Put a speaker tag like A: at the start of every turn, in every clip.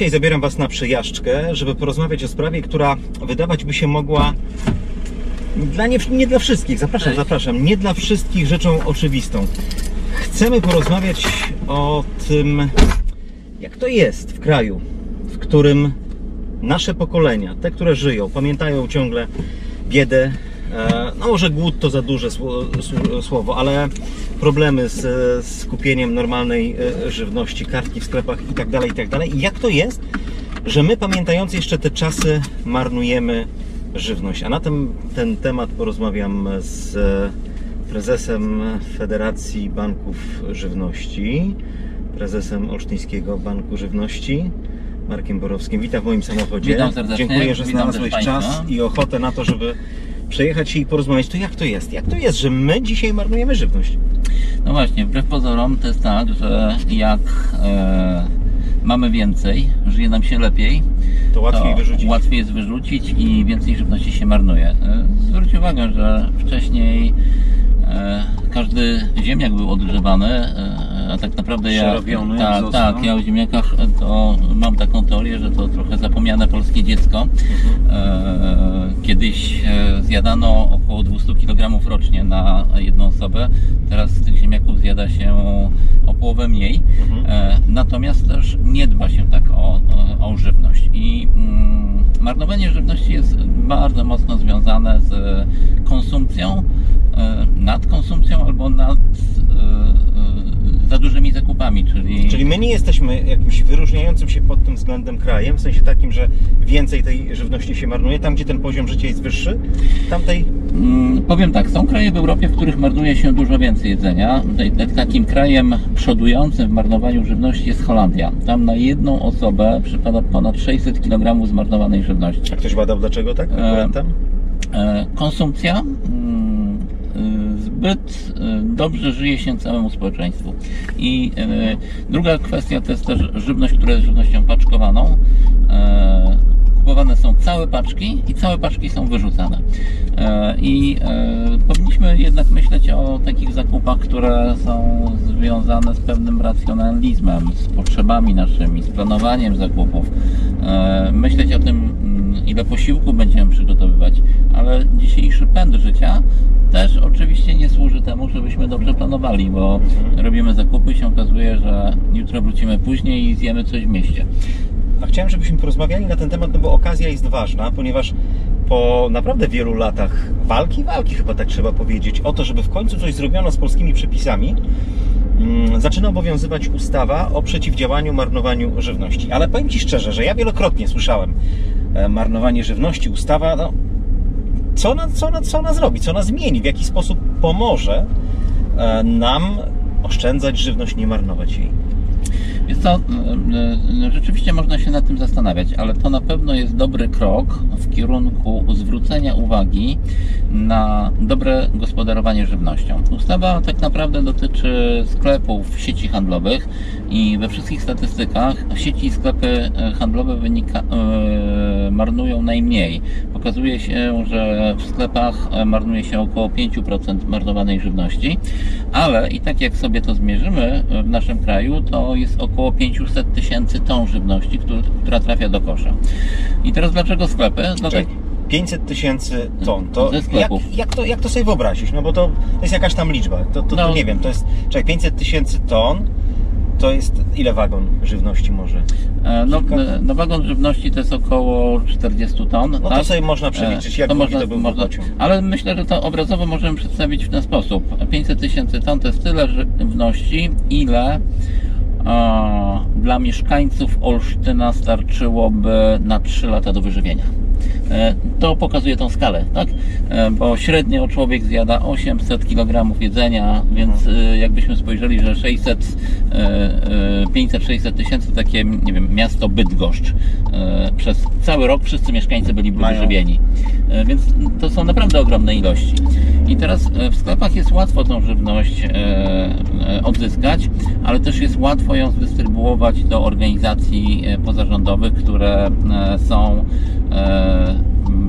A: Dzisiaj zabieram Was na przejażdżkę, żeby porozmawiać o sprawie, która wydawać by się mogła dla nie, nie dla wszystkich, zapraszam, zapraszam, nie dla wszystkich rzeczą oczywistą. Chcemy porozmawiać o tym, jak to jest w kraju, w którym nasze pokolenia, te, które żyją, pamiętają ciągle biedę. E, No może głód to za duże sło- sł- słowo, ale problemy z, z kupieniem normalnej e, żywności, kartki w sklepach i tak dalej, i tak. I jak to jest, że my pamiętając jeszcze te czasy marnujemy żywność. A na ten, ten temat porozmawiam z e, prezesem Federacji Banków Żywności, prezesem Olsztyńskiego Banku Żywności, Markiem Borowskim. Witam w moim samochodzie.
B: Witam serdecznie.
A: Dziękuję, że znalazłeś czas i ochotę na to, żeby przejechać się i porozmawiać. To jak to jest? Jak to jest, że my dzisiaj marnujemy żywność?
B: No właśnie, wbrew pozorom to jest tak, że jak e, mamy więcej, żyje nam się lepiej,
A: To łatwiej
B: to łatwiej jest wyrzucić i więcej żywności się marnuje. E, zwróć uwagę, że wcześniej e, każdy ziemniak był odgrzewany, e, a tak naprawdę ja,
A: Przerobiony
B: tak,
A: został.
B: tak, ja o ziemniakach to mam taką teorię, że to trochę zapomniane polskie dziecko. E, Kiedyś e, zjadano około 200 kg rocznie na jedną osobę, teraz z tych ziemniaków zjada się o połowę mniej.
A: Mhm.
B: E, Natomiast też nie dba się tak o, o, o żywność. I mm, marnowanie żywności jest bardzo mocno związane z konsumpcją, e, nadkonsumpcją albo nad e, za dużymi zakupami, czyli,
A: Czyli my nie jesteśmy jakimś wyróżniającym się pod tym względem krajem, w sensie takim, że więcej tej żywności się marnuje, tam gdzie ten poziom życia jest wyższy, tamtej
B: Mm, Powiem tak, są kraje w Europie, w których marnuje się dużo więcej jedzenia. Tak- Takim krajem przodującym w marnowaniu żywności jest Holandia. Tam na jedną osobę przypada ponad 600 kg zmarnowanej żywności.
A: A ktoś badał dlaczego tak?
B: E? E, Konsumpcja mm, zbyt y, dobrze żyje się całemu społeczeństwu. I y, druga kwestia to jest też żywność, która jest żywnością paczkowaną. E, Kupowane są całe paczki i całe paczki są wyrzucane. E, I e, powinniśmy jednak myśleć o takich zakupach, które są związane z pewnym racjonalizmem, z potrzebami naszymi, z planowaniem zakupów. E, Myśleć o tym, mm, ile posiłku będziemy przygotowywać, ale dzisiejszy pęd życia też oczywiście nie służy temu, żebyśmy dobrze planowali, bo robimy zakupy i się okazuje, że jutro wrócimy później i zjemy coś w mieście.
A: A chciałem, żebyśmy porozmawiali na ten temat, no bo okazja jest ważna, ponieważ po naprawdę wielu latach walki, walki chyba tak trzeba powiedzieć, o to, żeby w końcu coś zrobiono z polskimi przepisami, mm, zaczyna obowiązywać ustawa o przeciwdziałaniu marnowaniu żywności. Ale powiem Ci szczerze, że ja wielokrotnie słyszałem e, marnowanie żywności, ustawa, no, co ona, co, ona, co ona zrobi, co ona zmieni, w jaki sposób pomoże e, nam oszczędzać żywność, nie marnować jej.
B: Rzeczywiście można się nad tym zastanawiać, ale to na pewno jest dobry krok w kierunku zwrócenia uwagi na dobre gospodarowanie żywnością. Ustawa tak naprawdę dotyczy sklepów sieci handlowych i we wszystkich statystykach sieci i sklepy e, handlowe wynika, e, marnują najmniej. Pokazuje się, że w sklepach e, marnuje się około 5% marnowanej żywności, ale i tak jak sobie to zmierzymy e, w naszym kraju, to jest około 500 tysięcy ton żywności, któ- która trafia do kosza. I teraz dlaczego sklepy? Dlatego,
A: 500 tysięcy ton. To
B: Ze
A: jak, jak, to, jak to sobie wyobrazić? No bo to, to jest jakaś tam liczba. To, to, to
B: No.
A: nie wiem, to jest. Czekaj, 500 tysięcy ton to jest ile wagon żywności może?
B: e, no, e, no wagon żywności to jest około 40 ton.
A: No to
B: tak?
A: sobie można przeliczyć,
B: E,
A: jak długi to był
B: można. Ale myślę, że to obrazowo możemy przedstawić w ten sposób. 500 tysięcy ton to jest tyle żywności, ile a, dla mieszkańców Olsztyna starczyłoby na 3 lata do wyżywienia. E, To pokazuje tą skalę, tak? E, Bo średnio człowiek zjada 800 kg jedzenia, więc e, jakbyśmy spojrzeli, że 600, e, e, 500-600 tysięcy, takie, nie wiem, miasto Bydgoszcz, przez cały rok wszyscy mieszkańcy
A: Mają.
B: wyżywieni. E, Więc to są naprawdę ogromne ilości. I teraz e, w sklepach jest łatwo tą żywność e, e, odzyskać, ale też jest łatwo ją zdystrybuować do organizacji e, pozarządowych, które e, są e,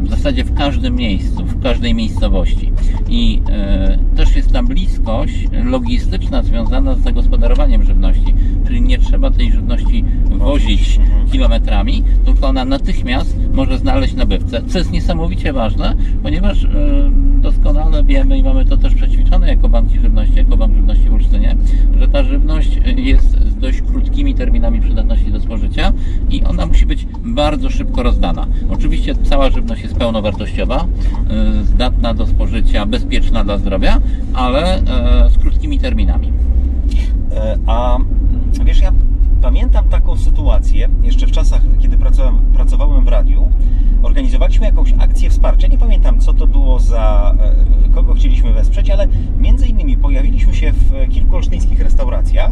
B: w zasadzie w każdym miejscu, w każdej miejscowości. I e, też jest tam bliskość logistyczna związana z zagospodarowaniem żywności. czyli nie trzeba tej żywności wozić
A: Mhm.
B: kilometrami, tylko ona natychmiast może znaleźć nabywcę, co jest niesamowicie ważne, ponieważ e, doskonale wiemy i mamy to też przećwiczone jako banki żywności, jako bank żywności w Olsztynie, że ta żywność jest z dość krótkimi terminami przydatności do spożycia i ona musi być bardzo szybko rozdana. Oczywiście cała żywność jest pełnowartościowa, e, zdatna do spożycia, bezpieczna dla zdrowia, ale e, z krótkimi terminami.
A: E, A wiesz, ja pamiętam taką sytuację, jeszcze w czasach, kiedy pracowałem, pracowałem w radiu, organizowaliśmy jakąś akcję wsparcia. Nie pamiętam, co to było za, e, kogo chcieliśmy wesprzeć, ale między innymi pojawiliśmy się w kilku olsztyńskich restauracjach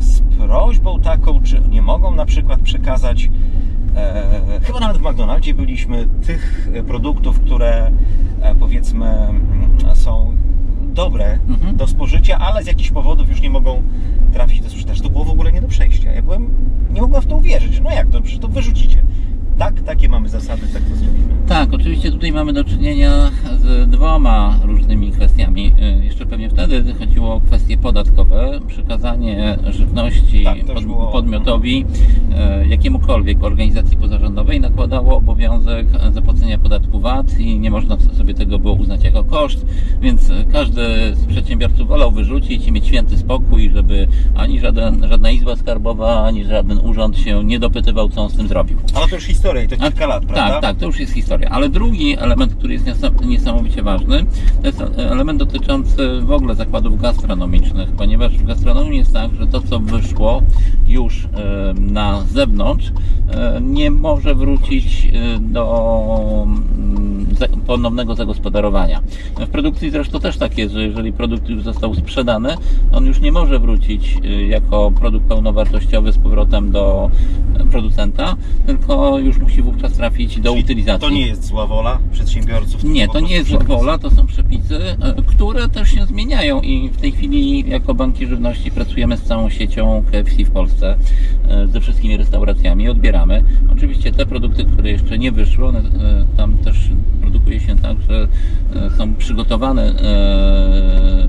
A: z prośbą taką, czy nie mogą na przykład przekazać e, chyba nawet w McDonaldzie byliśmy tych e, produktów, które e, powiedzmy mm, są dobre
B: Mhm.
A: do spożycia, ale z jakichś powodów już nie mogą trafić do sprzedaży. To było w ogóle nie do przejścia. Ja byłem, nie mogłem w to uwierzyć. No jak to? Przecież to wyrzucicie. Tak, takie mamy zasady, tak to zrobimy.
B: Tak, oczywiście tutaj mamy do czynienia z dwoma różnymi kwestiami. Y, Jeszcze pewnie wtedy chodziło o kwestie podatkowe. Przekazanie żywności
A: Tak,
B: pod,
A: było-
B: podmiotowi, y, jakiemukolwiek organizacji pozarządowej nakładało obowiązek zapłacenia podatku VAT i nie można sobie tego było uznać jako koszt, więc każdy z przedsiębiorców wolał wyrzucić i mieć święty spokój, żeby ani żaden, żadna izba skarbowa, ani żaden urząd się nie dopytywał, co on z tym zrobił.
A: Ale to już historia i to kilka lat, prawda?
B: Tak, tak, to już jest historia. Ale drugi element, który jest niesam- niesamowicie ważny, to jest element dotyczący w ogóle zakładów gastronomicznych, ponieważ w gastronomii jest tak, że to, co wyszło już e, na zewnątrz, e, nie może wrócić e, do mm, ponownego zagospodarowania. W produkcji zresztą też tak jest, że jeżeli produkt już został sprzedany, on już nie może wrócić e, jako produkt pełnowartościowy z powrotem do e, producenta, tylko już musi wówczas trafić do
A: Czyli
B: utylizacji.
A: To nie jest zła wola przedsiębiorców.
B: Nie, to nie jest zła wola, to są przepisy, e, które też zmieniają i w tej chwili jako banki żywności pracujemy z całą siecią KFC w Polsce, e, ze wszystkimi restauracjami, odbieramy. Oczywiście te produkty, które jeszcze nie wyszły, one, e, tam też produkuje się tak, że e, są przygotowane,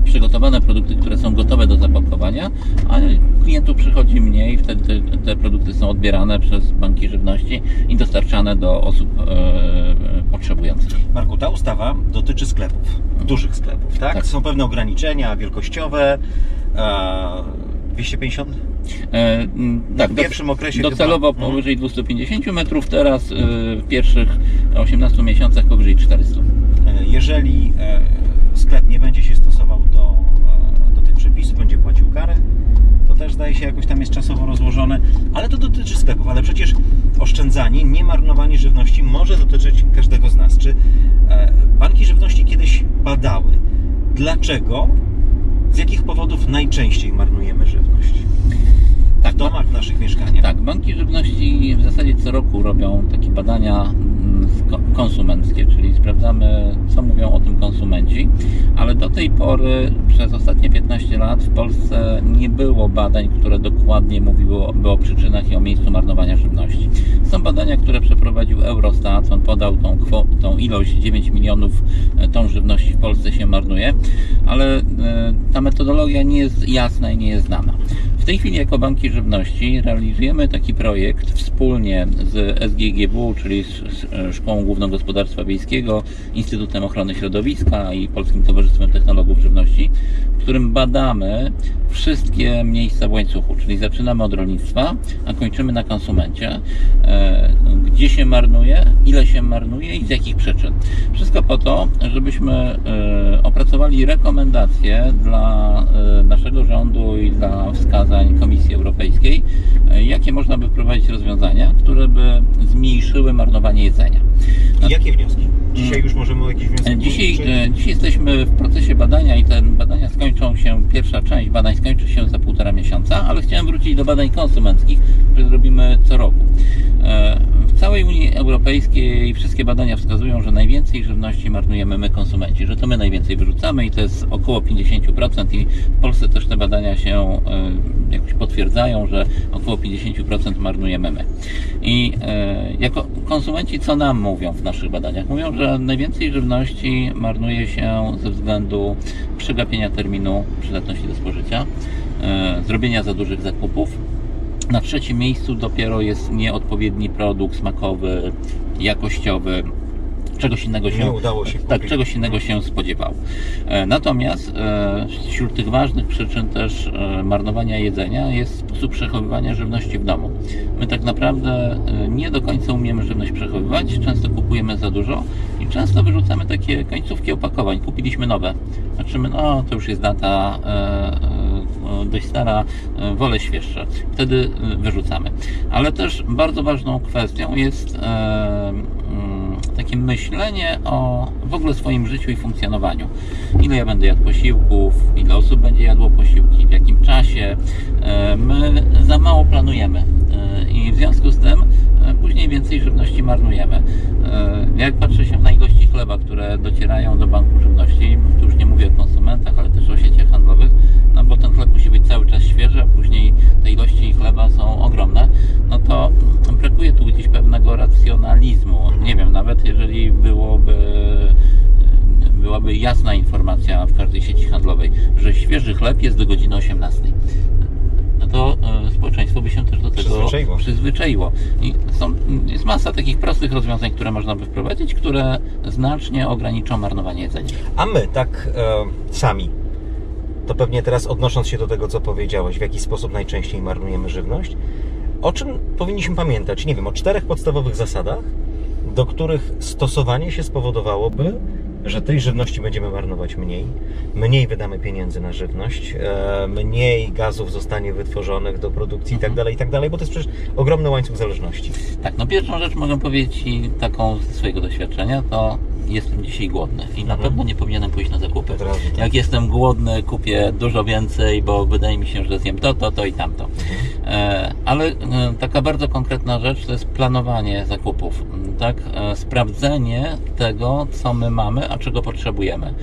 B: przygotowane produkty, które są gotowe do zapakowania, a klientów przychodzi mniej, wtedy te, produkty są odbierane przez banki żywności i dostarczane do osób potrzebujących.
A: Marku, ta ustawa dotyczy sklepów, dużych sklepów, tak?
B: Tak.
A: Są pewne ograniczenia wielkościowe. E, 250?
B: E, m, tak,
A: w pierwszym okresie
B: Docelowo
A: chyba.
B: powyżej 250 metrów, teraz e, w pierwszych 18 miesiącach powyżej 400.
A: E, Jeżeli e, sklep nie będzie się stosował do, e, do tych przepisów, będzie płacił karę, to też zdaje się jakoś tam jest czasowo rozłożone, ale to dotyczy sklepów, ale przecież oszczędzanie, nie marnowanie żywności może dotyczyć każdego z nas. Czy e, banki żywności kiedyś badały, dlaczego, z jakich powodów najczęściej marnujemy żywność?
B: Tak,
A: W domach, w naszych mieszkaniach?
B: Tak, banki żywności w zasadzie co roku robią takie badania mm, konsumenckie, czyli sprawdzamy, co mówią o tym konsumenci, ale do tej pory przez ostatnie 15 lat w Polsce nie było badań, które dokładnie mówiły o przyczynach i o miejscu marnowania żywności. Są badania, które przeprowadził Eurostat, on podał tą, tą ilość 9 milionów e, ton żywności w Polsce się marnuje, ale e, ta metodologia nie jest jasna i nie jest znana. W tej chwili jako banki żywności realizujemy taki projekt wspólnie z SGGW, czyli z z Szkołą Główną Gospodarstwa Wiejskiego, Instytutem Ochrony Środowiska i Polskim Towarzystwem Technologów Żywności, w którym badamy wszystkie miejsca w łańcuchu, czyli zaczynamy od rolnictwa, a kończymy na konsumencie, e, gdzie się marnuje, ile się marnuje i z jakich przyczyn. Wszystko po to, żebyśmy e, opracowali rekomendacje dla e, naszego rządu i dla wskazań Komisji Europejskiej, jakie można by wprowadzić rozwiązania, które by zmniejszyły marnowanie jedzenia.
A: Jakie wnioski? Dzisiaj już możemy o jakichś wnioskach
B: E, Dzisiaj,
A: czy-
B: e, dzisiaj jesteśmy w procesie badania i te badania skończą się, pierwsza część badań skończy się za półtora miesiąca, ale chciałem wrócić do badań konsumenckich, które robimy co roku. W całej Unii Europejskiej wszystkie badania wskazują, że najwięcej żywności marnujemy my konsumenci, że to my najwięcej wyrzucamy i to jest około 50% i w Polsce też te badania się e, jakoś potwierdzają, że około 50% marnujemy my. I e, jako konsumenci co nam mówią w naszych badaniach? Mówią, że najwięcej żywności marnuje się ze względu przegapienia terminu przydatności do spożycia. e, zrobienia za dużych zakupów. Na trzecim miejscu dopiero jest nieodpowiedni produkt smakowy, jakościowy, czegoś innego się
A: Nie udało się
B: tak, czegoś innego się spodziewał. E, Natomiast e, wśród tych ważnych przyczyn też e, marnowania jedzenia jest sposób przechowywania żywności w domu. My tak naprawdę nie do końca umiemy żywność przechowywać, często kupujemy za dużo i często wyrzucamy takie końcówki opakowań. Kupiliśmy nowe. Patrzymy, no to już jest data dość stara, e, wolę świeższe. Wtedy e, wyrzucamy. Ale też bardzo ważną kwestią jest e, mm, takie myślenie o w ogóle swoim życiu i funkcjonowaniu. Ile ja będę jadł posiłków, ile osób będzie jadło posiłki, w jakim czasie. E, My za mało planujemy E, i w związku z tym e, później więcej żywności marnujemy. E, Jak patrzę się na ilości chleba, które docierają do banku żywności, tu już nie mówię o konsumentach, ale też o sieciach handlowych, no bo ten chleb musi być cały czas świeży, a później te ilości chleba są ogromne, no to brakuje tu gdzieś pewnego racjonalizmu. Nie wiem, nawet jeżeli byłoby byłaby jasna informacja w każdej sieci handlowej, że świeży chleb jest do godziny 18. To e, społeczeństwo by się też do tego
A: Przyzwyczaiło.
B: przyzwyczaiło. I są, jest masa takich prostych rozwiązań, które można by wprowadzić, które znacznie ograniczą marnowanie jedzenia.
A: A my tak e, sami, to pewnie teraz odnosząc się do tego, co powiedziałeś, w jaki sposób najczęściej marnujemy żywność, o czym powinniśmy pamiętać? Nie wiem, o czterech podstawowych zasadach, do których stosowanie się spowodowałoby, że tej żywności będziemy marnować mniej, mniej wydamy pieniędzy na żywność, e, mniej gazów zostanie wytworzonych do produkcji itd., itd., bo to jest przecież ogromny łańcuch zależności.
B: Tak, no pierwszą rzecz mogę powiedzieć taką ze swojego doświadczenia, to jestem dzisiaj głodny i na
A: Mhm.
B: pewno nie powinienem pójść na zakupy.
A: Tak.
B: Jak jestem głodny, kupię dużo więcej, bo wydaje mi się, że zjem to, to, to i tamto.
A: Mhm.
B: E, ale e, taka bardzo konkretna rzecz to jest planowanie zakupów. Tak, e, sprawdzenie tego, co my mamy, a czego potrzebujemy.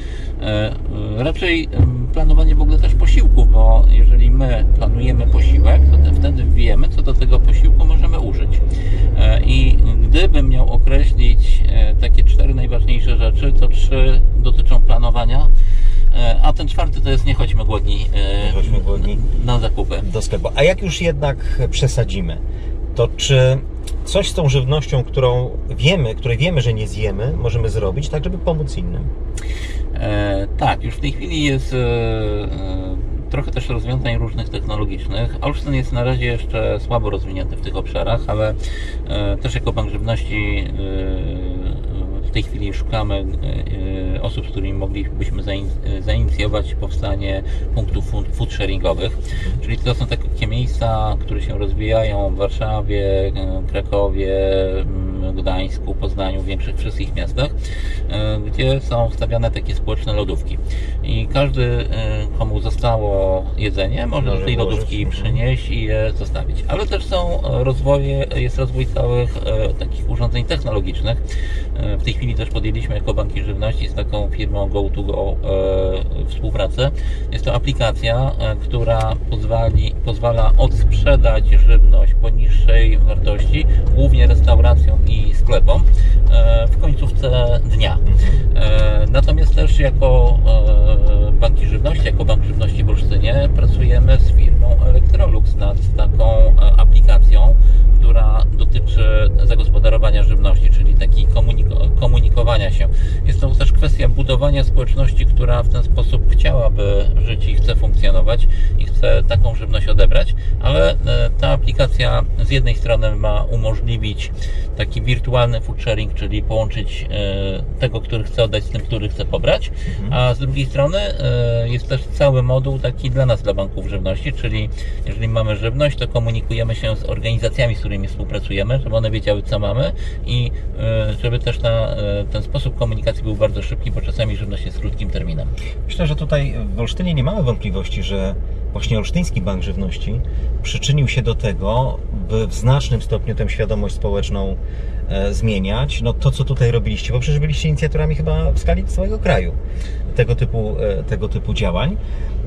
B: Raczej planowanie w ogóle też posiłków, bo jeżeli my planujemy posiłek, to te- wtedy wiemy, co do tego posiłku możemy użyć. I gdybym miał określić e, takie cztery najważniejsze rzeczy, to trzy dotyczą planowania, e, a ten czwarty to jest nie chodźmy głodni, e,
A: Nie chodźmy głodni.
B: na zakupy.
A: do sklepu. A jak już jednak przesadzimy, to czy coś z tą żywnością, którą wiemy, której wiemy, że nie zjemy, możemy zrobić, tak żeby pomóc innym?
B: E, tak, już w tej chwili jest e, e, trochę też rozwiązań różnych technologicznych. Olsztyn jest na razie jeszcze słabo rozwinięty w tych obszarach, ale e, też jako Bank Żywności e, w tej chwili szukamy e, osób, z którymi moglibyśmy zain- zainicjować powstanie punktów food- sharingowych. Czyli to są takie miejsca, które się rozwijają w Warszawie, Krakowie, Gdańsku, Poznaniu, w większych wszystkich miastach, gdzie są stawiane takie społeczne lodówki. I każdy, komu zostało jedzenie, Może do tej lodówki przynieść i je zostawić. Ale też są e, rozwoje, jest rozwój całych e, takich urządzeń technologicznych. E, W tej chwili też podjęliśmy jako banki żywności z taką firmą Go2Go e, współpracę. Jest to aplikacja, która pozwali, pozwala odsprzedać żywność po niższej wartości, głównie restauracjom i sklepom, w końcówce dnia. Natomiast też jako banki żywności, jako Żywności w Olsztynie pracujemy z firmą Electrolux nad taką e, aplikacją, która dotyczy zagospodarowania żywności, czyli takiej komuniko- komunikowania się. Jest to też kwestia budowania społeczności, która w ten sposób chciałaby żyć i chce funkcjonować i chce taką żywność odebrać, ale e, ta aplikacja z jednej strony ma umożliwić taki wirtualny food sharing, czyli połączyć e, tego, który chce oddać z tym, który chce pobrać, a z drugiej strony e, jest też cały moduł taki dla nas, dla banków żywności, czyli jeżeli mamy żywność, to komunikujemy się z organizacjami, z którymi współpracujemy, żeby one wiedziały, co mamy i e, żeby też ta, ten sposób komunikacji był bardzo szybki, bo czasami żywność jest krótkim terminem.
A: Myślę, że tutaj w Olsztynie nie mamy wątpliwości, że właśnie Olsztyński Bank Żywności przyczynił się do tego, by w znacznym stopniu tę świadomość społeczną e, zmieniać. No to, co tutaj robiliście, bo przecież byliście inicjatorami chyba w skali całego kraju tego typu, e, tego typu działań.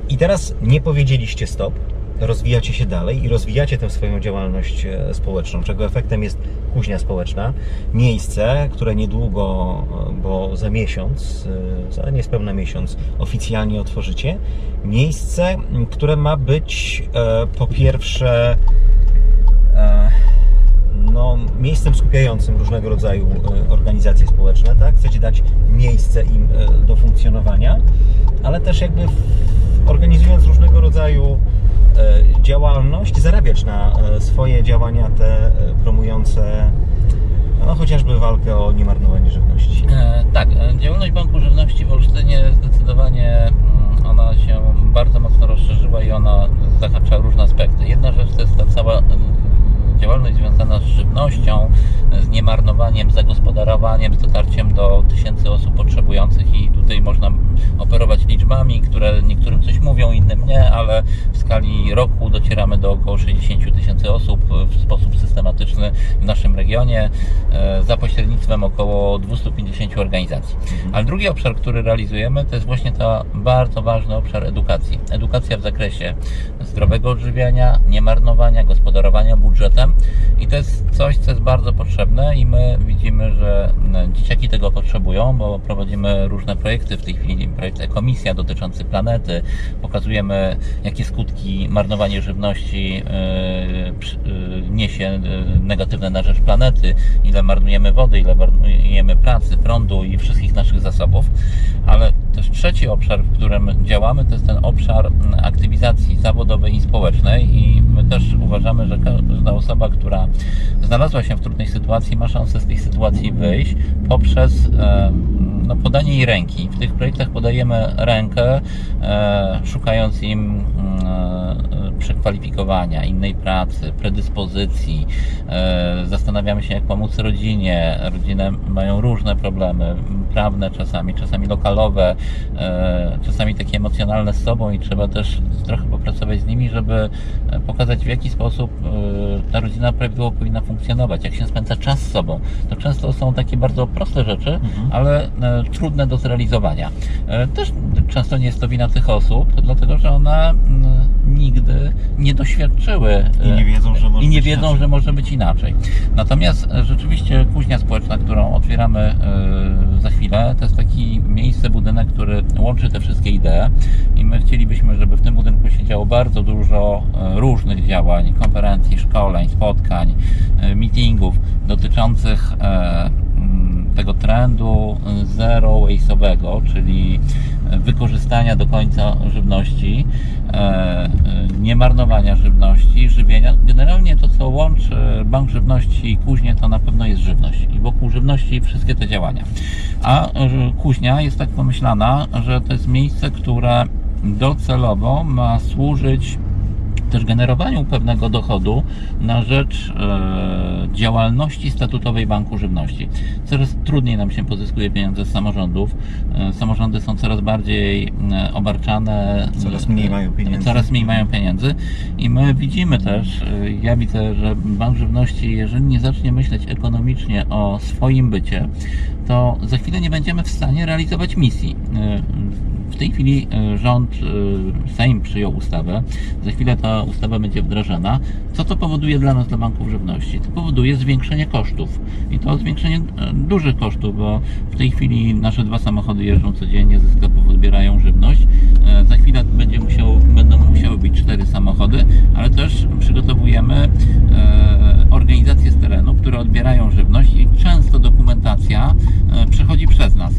A: I teraz nie powiedzieliście stop, rozwijacie się dalej i rozwijacie tę swoją działalność e, społeczną, czego efektem jest kuźnia społeczna, miejsce, które niedługo, e, bo za miesiąc, e, za niespełna miesiąc oficjalnie otworzycie miejsce, które ma być po pierwsze no, miejscem skupiającym różnego rodzaju organizacje społeczne, tak? Chcecie dać miejsce im do funkcjonowania, ale też jakby organizując różnego rodzaju działalność, zarabiać na e, swoje działania te e, promujące no, chociażby walkę o niemarnowanie żywności.
B: E, tak, e, działalność Banku Żywności w Olsztynie zdecydowanie mm, ona się bardzo mocno rozszerzyła i ona zahacza różne aspekty. Jedna rzecz to jest ta cała działalność związana z żywnością, z niemarnowaniem, zagospodarowaniem, z dotarciem do tysięcy osób potrzebujących i tutaj można operować liczbami, które niektórym coś mówią, innym nie, ale w skali roku docieramy do około 60 tysięcy osób w sposób systematyczny w naszym regionie e, za pośrednictwem około 250 organizacji. Ale drugi obszar, który realizujemy, to jest właśnie ta bardzo ważny obszar edukacji. Edukacja w zakresie zdrowego odżywiania, niemarnowania, gospodarowania budżetem i to jest coś, co jest bardzo potrzebne i my widzimy, że mm, dzieciaki tego potrzebują, bo prowadzimy różne projekty, w tej chwili. Projekt Ekomisja dotyczący planety, pokazujemy jakie skutki marnowanie żywności przy- yy, niesie negatywne na rzecz planety, ile marnujemy wody, ile marnujemy pracy, prądu i wszystkich naszych zasobów, ale też trzeci obszar, w którym działamy, to jest ten obszar aktywizacji zawodowej i społecznej i my też uważamy, że każda osoba, która znalazła się w trudnej sytuacji, ma szansę z tej sytuacji wyjść poprzez no, podanie jej ręki. W tych projektach podajemy rękę, e, szukając im e, przekwalifikowania, innej pracy, predyspozycji. E, Zastanawiamy się, jak pomóc rodzinie. Rodziny mają różne problemy, prawne czasami, czasami lokalowe, e, czasami takie emocjonalne z sobą i trzeba też trochę popracować z nimi, żeby e, pokazać w jaki sposób ta rodzina prawidłowo powinna funkcjonować, jak się spędza czas z sobą. To często są takie bardzo proste rzeczy, ale e, trudne do zrealizowania. Też często nie jest to wina tych osób, dlatego że one mm, nigdy nie doświadczyły e,
A: I nie wiedzą, że może być
B: wiedzą,
A: inaczej.
B: że może być inaczej. Natomiast e, rzeczywiście kuźnia społeczna, którą otwieramy e, za chwilę, to jest taki miejsce, budynek, który łączy te wszystkie idee i my chcielibyśmy, żeby w tym budynku się działo bardzo dużo e, różnych działań, konferencji, szkoleń, spotkań, e, meetingów dotyczących e, mm, tego trendu e, zero waste'owego, czyli e, wykorzystania do końca żywności, e, e, niemarnowania żywności, żywienia. Generalnie to, co łączy Bank Żywności i kuźnię, to na pewno jest żywność. I wokół żywności wszystkie te działania. A e, kuźnia jest tak pomyślana, że to jest miejsce, które docelowo ma służyć też generowaniu pewnego dochodu na rzecz e, działalności statutowej Banku Żywności. Coraz trudniej nam się pozyskuje pieniądze z samorządów. E, samorządy są coraz bardziej e, obarczane.
A: Coraz mniej mają pieniędzy.
B: Coraz mniej mają pieniędzy i my widzimy też, ja widzę, że Bank Żywności, jeżeli nie zacznie myśleć ekonomicznie o swoim bycie, to za chwilę nie będziemy w stanie realizować misji. W tej chwili e, rząd, e, Sejm przyjął ustawę, za chwilę ta ustawa będzie wdrażana. Co to powoduje dla nas, dla banków żywności? To powoduje zwiększenie kosztów. I to zwiększenie e, dużych kosztów, bo w tej chwili nasze dwa samochody jeżdżą codziennie, ze sklepów odbierają żywność. Za chwilę będzie musiało, będą musiały być cztery samochody, ale też przygotowujemy organizacje z terenu, które odbierają żywność i często dokumentacja przechodzi przez nas.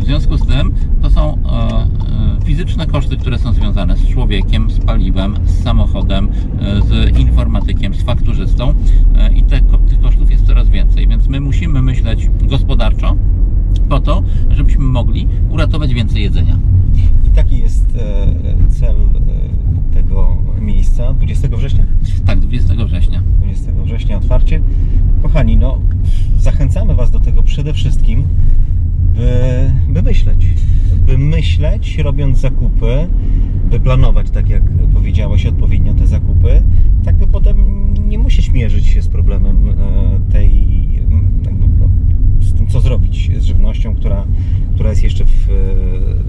B: W związku z tym to są e, e, fizyczne koszty, które są związane z człowiekiem, z paliwem, z samochodem, e, z informatykiem, z fakturzystą i te, tych kosztów jest coraz więcej, więc my musimy myśleć gospodarczo po to, żebyśmy mogli uratować więcej jedzenia.
A: I taki jest cel tego miejsca 20 września.
B: Tak, 20 września.
A: 20 września otwarcie. Kochani, no zachęcamy Was do tego przede wszystkim, by, by myśleć. By myśleć, robiąc zakupy, by planować, tak jak powiedziałeś, odpowiednio te zakupy, tak by potem nie musieć mierzyć się z problemem e, tej, no, z tym, co zrobić z żywnością, która, która jest jeszcze w,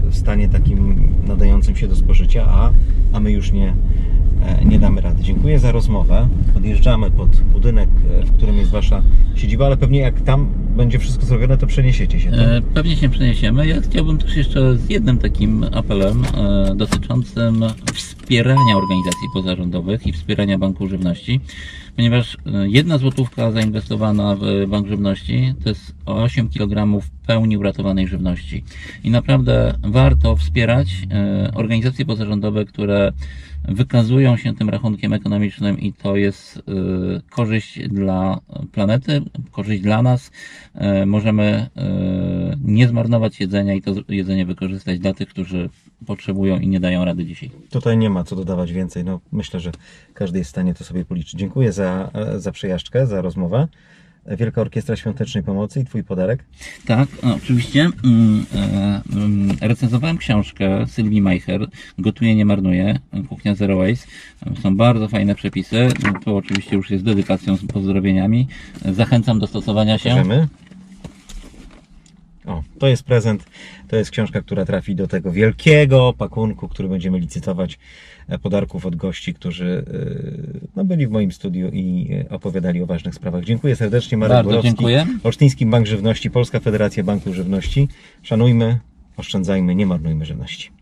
A: w stanie takim nadającym się do spożycia, a, a my już nie, e, nie damy rady. Dziękuję za rozmowę. Podjeżdżamy pod budynek, e, w którym jest Wasza siedziba, ale pewnie jak tam będzie wszystko zrobione, to przeniesiecie się. Tak?
B: E, Pewnie się przeniesiemy. Ja chciałbym też jeszcze z jednym takim apelem e, dotyczącym wspierania organizacji pozarządowych i wspierania Banku Żywności, ponieważ e, jedna złotówka zainwestowana w Bank Żywności to jest 8 kg pełni uratowanej żywności. I naprawdę warto wspierać e, organizacje pozarządowe, które wykazują się tym rachunkiem ekonomicznym i to jest e, korzyść dla planety, korzyść dla nas. E, Możemy e, nie zmarnować jedzenia i to jedzenie wykorzystać dla tych, którzy potrzebują i nie dają rady dzisiaj.
A: Tutaj nie ma co dodawać więcej. No, myślę, że każdy jest w stanie to sobie policzyć. Dziękuję za, za przejażdżkę, za rozmowę. Wielka Orkiestra Świątecznej Pomocy i Twój podarek.
B: Tak, no, oczywiście. Mm, e, mm, recenzowałem książkę Sylwii Majcher, Gotuje, nie marnuje, Kuchnia Zero Waste. Są bardzo fajne przepisy. To oczywiście już jest dedykacją z pozdrowieniami. Zachęcam do stosowania się.
A: Bierzemy. O, to jest prezent. To jest książka, która trafi do tego wielkiego pakunku, który będziemy licytować e, podarków od gości, którzy e, no, byli w moim studiu i e, opowiadali o ważnych sprawach. Dziękuję serdecznie. Marek
B: Bardzo
A: Borowski,
B: dziękuję.
A: Olsztyński Bank Żywności, Polska Federacja Banków Żywności. Szanujmy, oszczędzajmy, nie marnujmy żywności.